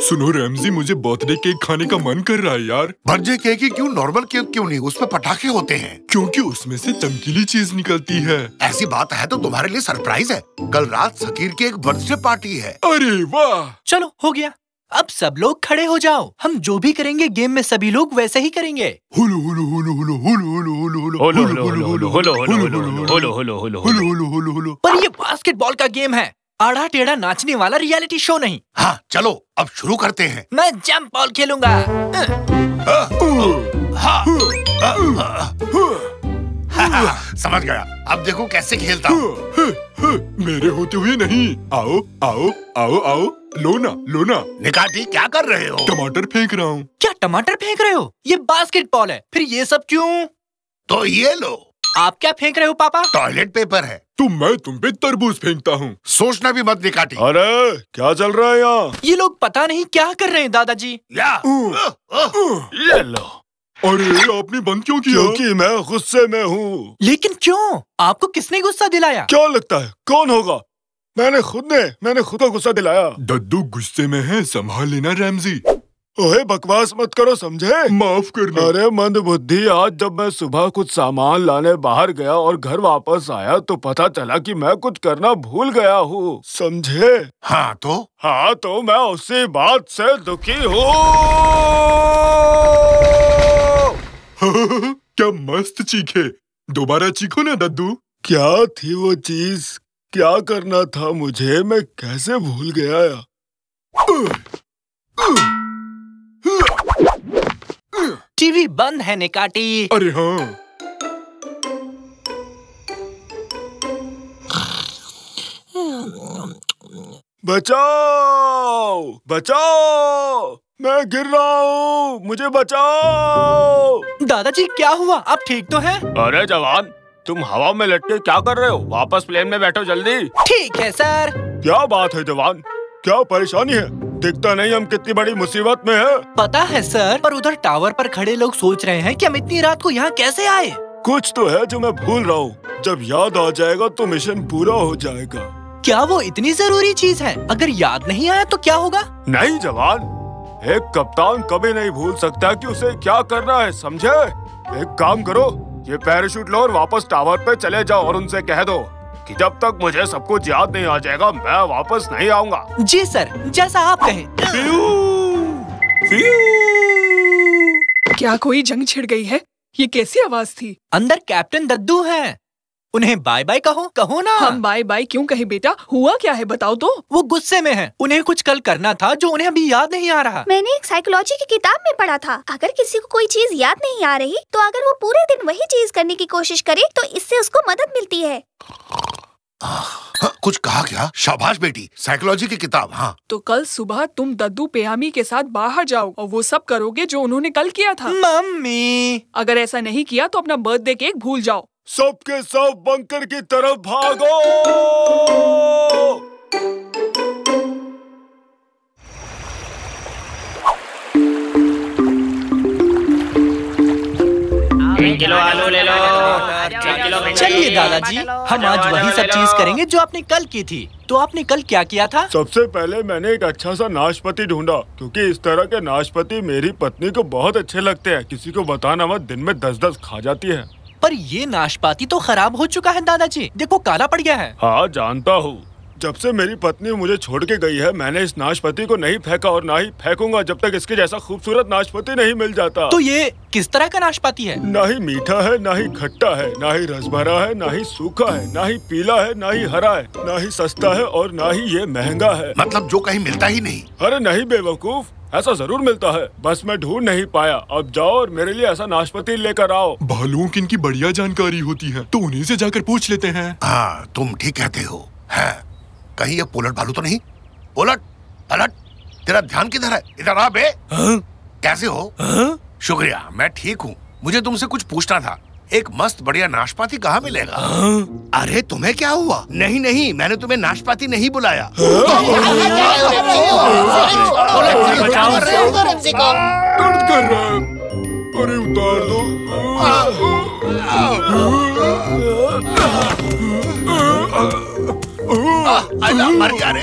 सुनो रैमजी मुझे birthday cake खाने का मन कर रहा है यार बर्थडे केक ही क्यों नॉर्मल केक क्यों नहीं उसमें पटाखे होते हैं क्योंकि उसमें से चमकीली चीज़ निकलती है ऐसी बात है तो तुम्हारे लिए सरप्राइज़ है कल रात सकीर की एक बर्थडे पार्टी है अरे वाह चलो हो गया अब सब लोग खड़े हो जाओ हम जो भी करेंगे गेम में सभी लोग वैसे ही करेंगे हुलु हुलु हुलु हुलु हुलु हुलु हुलु हुलु होलो होलो होलो होलो होलो होलो होलो होलो होलो हुलु हुलु हुलु हुलु पर ये बास्केटबॉल का गेम है आड़ा टेढ़ा नाचने वाला रियलिटी शो नहीं। हाँ चलो अब शुरू करते हैं। मैं जंप बॉल खेलूँगा। समझ गया। अब देखो कैसे खेलता हूँ। मेरे होते हुए नहीं। आओ आओ आओ आओ। लो ना लो ना। निकाटी क्या कर रहे हो? टमाटर फेंक रहा हूँ। क्या टमाटर फेंक रहे हो? ये बास्केटबॉल है। फिर ये सब क्यों? तो ये लो। आप क्या फेंक रहे हो पापा? टॉयलेट पेपर है। तुम मैं तुम पे तरबूज फेंकता हूँ। सोचना भी मत निकाटी। अरे क्या चल रहा है यहाँ? ये लोग पता नहीं क्या कर रहे हैं दादाजी। या। ये लो। अरे आपने बंद क्यों किया? क्योंकि मैं गुस्से में हूँ। लेकिन क्यों? आपको किसने गुस्सा दिलाया? क्या लगता है? कौन होगा? मैंने खुद ने मैंने खुद को गुस्सा दिलाया। दद्दू गुस्से में है संभाल लेना रैमजी। ओए बकवास मत करो समझे? माफ़ करना अरे मंद बुद्धि आज जब मैं सुबह कुछ सामान लाने बाहर गया और घर वापस आया तो पता चला कि मैं कुछ करना भूल गया हूँ। समझे? हाँ तो? हाँ तो मैं उसी बात से दुखी हूँ। क्या मस्त चीखे। दोबारा चीखो ना दद्दू। क्या थी वो चीज़? क्या करना था मुझे? मैं कैसे भूल गया टीवी बंद है निकाटी। अरे हाँ। बचाओ बचाओ मैं गिर रहा हूँ मुझे बचाओ। दादाजी क्या हुआ? आप ठीक तो हैं? अरे जवान तुम हवा में लटके क्या कर रहे हो? वापस प्लेन में बैठो जल्दी। ठीक है सर। क्या बात है जवान क्या परेशानी है? दिखता नहीं हम कितनी बड़ी मुसीबत में है। पता है सर पर उधर टावर पर खड़े लोग सोच रहे हैं कि हम इतनी रात को यहाँ कैसे आए? कुछ तो है जो मैं भूल रहा हूँ। जब याद आ जाएगा तो मिशन पूरा हो जाएगा। क्या वो इतनी ज़रूरी चीज़ है? अगर याद नहीं आया तो क्या होगा? नहीं जवान। एक कप्तान कभी नहीं भूल सकता कि उसे क्या करना है समझे? एक काम करो ये पैराशूट लो और वापस टावर पे चले जाओ और उनसे कह दो। कि जब तक मुझे सब कुछ याद नहीं आ जाएगा मैं वापस नहीं आऊँगा। जी सर जैसा आप कहें। क्या कोई जंग छिड़ गई है? ये कैसी आवाज़ थी? अंदर कैप्टन दद्दू हैं। उन्हें बाय बाय कहो कहो ना। हम बाय बाय क्यों कहे बेटा? हुआ क्या है बताओ तो। वो गुस्से में हैं। उन्हें कुछ कल करना था जो उन्हें अभी याद नहीं आ रहा। मैंने एक साइकोलॉजी की किताब में पढ़ा था। अगर किसी को कोई चीज़ याद नहीं आ रही तो अगर वो पूरे दिन वही चीज़ करने की कोशिश करे तो इससे उसको मदद मिलती है। हाँ, कुछ कहा क्या? शाबाश बेटी साइकोलॉजी की किताब हाँ। तो कल सुबह तुम दद्दू पेयामी के साथ बाहर जाओ और वो सब करोगे जो उन्होंने कल किया था। मम्मी। अगर ऐसा नहीं किया तो अपना बर्थडे केक भूल जाओ। सबके सब बंकर की तरफ़ भागो। किलो आलू ले लो किलो चलिए दादाजी हम आज वही सब चीज़ करेंगे जो आपने कल की थी। तो आपने कल क्या किया था? सबसे पहले मैंने एक अच्छा सा नाशपाती ढूंढा क्योंकि इस तरह के नाशपति मेरी पत्नी को बहुत अच्छे लगते हैं। किसी को बताना मत दिन में दस दस खा जाती है। पर ये नाशपाती तो खराब हो चुका है दादाजी। देखो काला पड़ गया है। हाँ जानता हूँ। जब से मेरी पत्नी मुझे छोड़ के गई है मैंने इस नाशपाती को नहीं फेंका और ना ही फेंकूँगा जब तक इसके जैसा खूबसूरत नाशपाती नहीं मिल जाता। तो ये किस तरह का नाशपाती है? ना ही मीठा है ना ही खट्टा है ना ही रस भरा है ना ही सूखा है ना ही पीला है ना ही हरा है ना ही सस्ता है और ना ही ये महँगा है। मतलब जो कहीं मिलता ही नहीं। अरे नहीं बेवकूफ़ ऐसा ज़रूर मिलता है। बस मैं ढूंढ नहीं पाया। अब जाओ और मेरे लिए ऐसा नाशपति लेकर आओ। भालुओं की इनकी बढ़िया जानकारी होती है तो उन्हीं से जाकर पूछ लेते हैं। हाँ तुम ठीक कहते हो। है। कहीं ये पोलट भालू तो नहीं। पोलट पलट तेरा ध्यान किधर है? इधर आ बे। कैसे हो? शुक्रिया मैं ठीक हूँ। मुझे तुमसे कुछ पूछना था। एक मस्त बढ़िया नाशपाती कहाँ मिलेगा? अरे तुम्हें क्या हुआ? नहीं नहीं मैंने तुम्हें नाशपाती नहीं बुलाया। दर्द कर रहा है। अरे उतार दो। मर गया रे।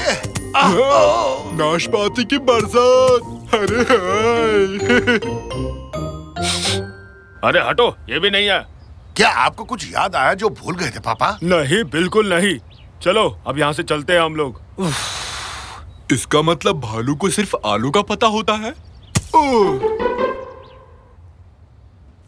नाशपाती की बरसात। अरे अरे हटो ये भी नहीं है। क्या आपको कुछ याद आया जो भूल गए थे पापा? नहीं बिल्कुल नहीं। चलो अब यहाँ से चलते हैं हम लोग। इसका मतलब भालू को सिर्फ़ आलू का पता होता है?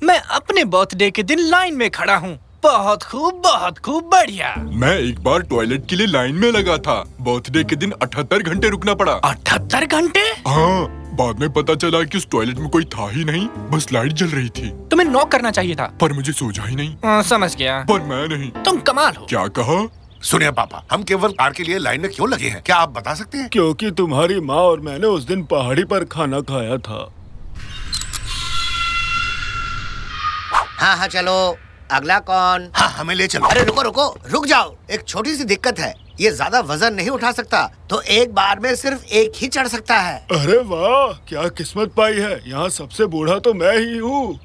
मैं अपने बर्थडे के दिन लाइन में खड़ा हूँ। बहुत खूब बहुत खूब बढ़िया। मैं एक बार टॉयलेट के लिए लाइन में लगा था। बर्थडे के दिन अठहत्तर घंटे रुकना पड़ा। अठहत्तर घंटे? हाँ बाद में पता चला कि उस टॉयलेट में कोई था ही नहीं। बस लाइट जल रही थी। तुम्हें नॉक करना चाहिए था। पर मुझे सोचा ही नहीं। हाँ, समझ गया। पर मैं नहीं। तुम कमाल हो। क्या कहा? सुनिए पापा हम केवल कार के लिए लाइन में क्यों लगे हैं? क्या आप बता सकते हैं? क्योंकि तुम्हारी माँ और मैंने उस दिन पहाड़ी पर खाना खाया था। हाँ हाँ चलो। अगला कौन? हाँ हमें ले चलो। अरे रुको रुको रुक जाओ। एक छोटी सी दिक्कत है। ये ज़्यादा वज़न नहीं उठा सकता तो एक बार में सिर्फ़ एक ही चढ़ सकता है। अरे वाह क्या किस्मत पाई है। यहाँ सबसे बूढ़ा तो मैं ही हूँ।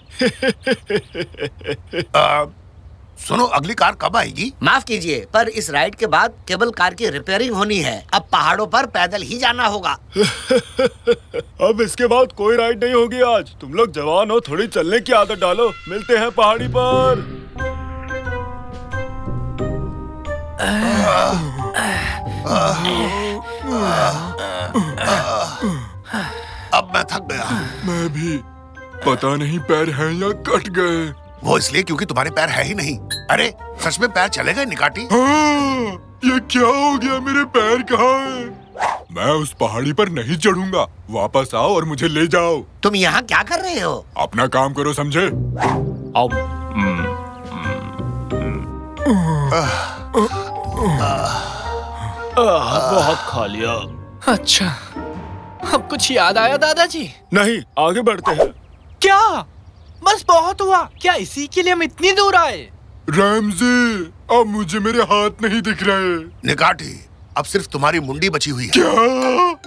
सुनो अगली कार कब आएगी? माफ़ कीजिए पर इस राइड के बाद केबल कार की रिपेयरिंग होनी है। अब पहाड़ों पर पैदल ही जाना होगा। अब इसके बाद कोई राइड नहीं होगी आज। तुम लोग जवान हो थोड़ी चलने की आदत डालो। मिलते हैं पहाड़ी पर। अब मैं थक गया। मैं भी पता नहीं पैर हैं या कट गए। वो इसलिए क्योंकि तुम्हारे पैर है ही नहीं। अरे सच में पैर चले गए निकाटी? हाँ, ये क्या हो गया? मेरे पैर कहाँ हैं? मैं उस पहाड़ी पर नहीं चढ़ूँगा। वापस आओ और मुझे ले जाओ। तुम यहाँ क्या कर रहे हो? अपना काम करो समझे? बहुत खा लिया। अच्छा अब कुछ याद आया दादाजी? नहीं आगे बढ़ते हैं। क्या? बस बहुत हुआ। क्या इसी के लिए हम इतनी दूर आए? रैमजी अब मुझे मेरे हाथ नहीं दिख रहे। निकाठी अब सिर्फ़ तुम्हारी मुंडी बची हुई है। क्या?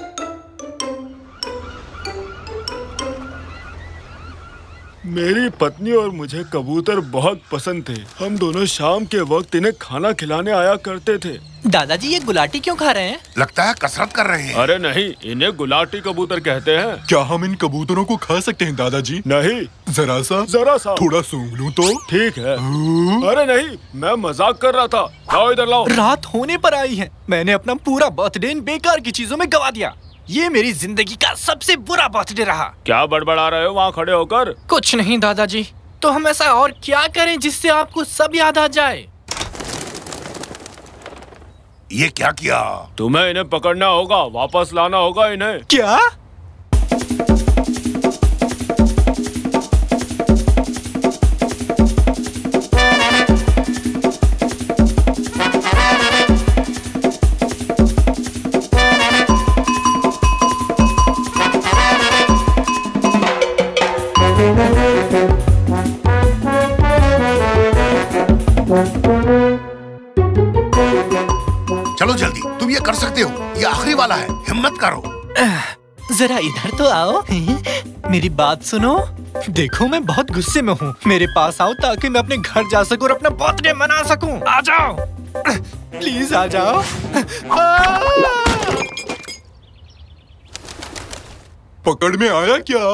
मेरी पत्नी और मुझे कबूतर बहुत पसंद थे। हम दोनों शाम के वक्त इन्हें खाना खिलाने आया करते थे। दादाजी ये गुलाटी क्यों खा रहे हैं? लगता है कसरत कर रहे हैं। अरे नहीं इन्हें गुलाटी कबूतर कहते हैं। क्या हम इन कबूतरों को खा सकते हैं दादाजी? नहीं। जरा सा। जरा सा। थोड़ा सूंघ लूँ तो? ठीक है। अरे नहीं मैं मज़ाक कर रहा था। लाओ इधर लाओ। रात होने पर आई है। मैंने अपना पूरा बर्थडे इन बेकार की चीज़ों में गवा दिया। ये मेरी ज़िंदगी का सबसे बुरा बर्थडे रहा। क्या बड़बड़ा रहे हो वहाँ खड़े होकर? कुछ नहीं दादाजी। तो हम ऐसा और क्या करें जिससे आपको सब याद आ जाए? ये क्या किया? तुम्हें इन्हें पकड़ना होगा वापस लाना होगा इन्हें। क्या? कर सकते हो। ये आखिरी वाला है। हिम्मत करो। जरा इधर तो आओ। मेरी बात सुनो। देखो मैं बहुत गुस्से में हूँ। मेरे पास आओ ताकि मैं अपने घर जा सकूँ और अपना बर्थडे मना सकूँ। आ जाओ। प्लीज़ आ जाओ। पकड़ में आया क्या?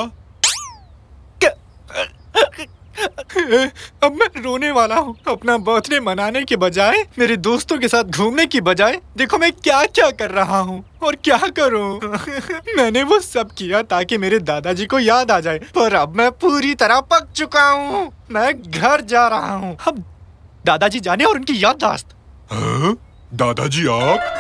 अब मैं रोने वाला हूँ। अपना बर्थडे मनाने के बजाय, मेरे दोस्तों के साथ घूमने की बजाय, देखो मैं क्या क्या कर रहा हूँ और क्या करूँ। मैंने वो सब किया ताकि मेरे दादाजी को याद आ जाए, पर अब मैं पूरी तरह पक चुका हूँ। मैं घर जा रहा हूँ। अब दादाजी जाने और उनकी याददाश्त। हाँ? दादाजी आप?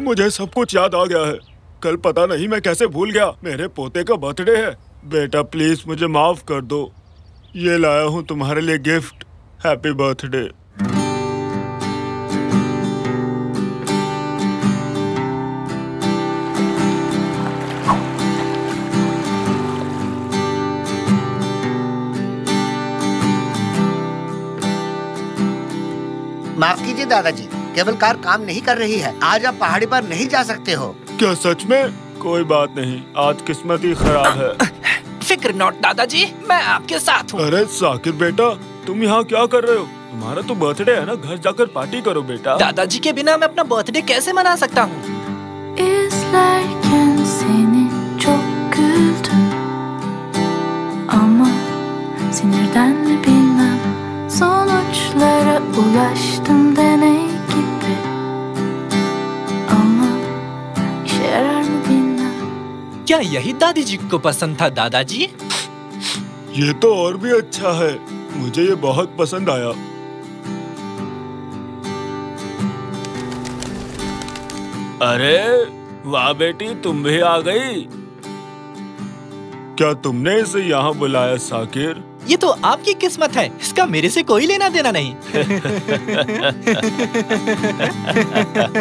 मुझे सब कुछ याद आ गया है। कल पता नहीं मैं कैसे भूल गया। मेरे पोते का बर्थडे है। बेटा प्लीज़ मुझे माफ़ कर दो। ये लाया हूँ तुम्हारे लिए गिफ्ट। हैप्पी बर्थडे माफ़ कीजिए दादाजी केबल कार काम नहीं कर रही है। आज आप पहाड़ी पर नहीं जा सकते हो। क्या सच में? कोई बात नहीं आज किस्मत ही खराब है। फ़िक्र नॉट दादाजी। मैं आपके साथ हूँ। अरे साकिर बेटा तुम यहाँ क्या कर रहे हो? तुम्हारा तो बर्थडे है ना घर जाकर पार्टी करो बेटा। दादाजी के बिना मैं अपना बर्थडे कैसे मना सकता हूँ? क्या यही दादी जी को पसंद था दादाजी? ये तो और भी अच्छा है। मुझे ये बहुत पसंद आया। अरे वाह बेटी तुम भी आ गई। क्या तुमने इसे यहाँ बुलाया साकिर? ये तो आपकी किस्मत है। इसका मेरे से कोई लेना देना नहीं।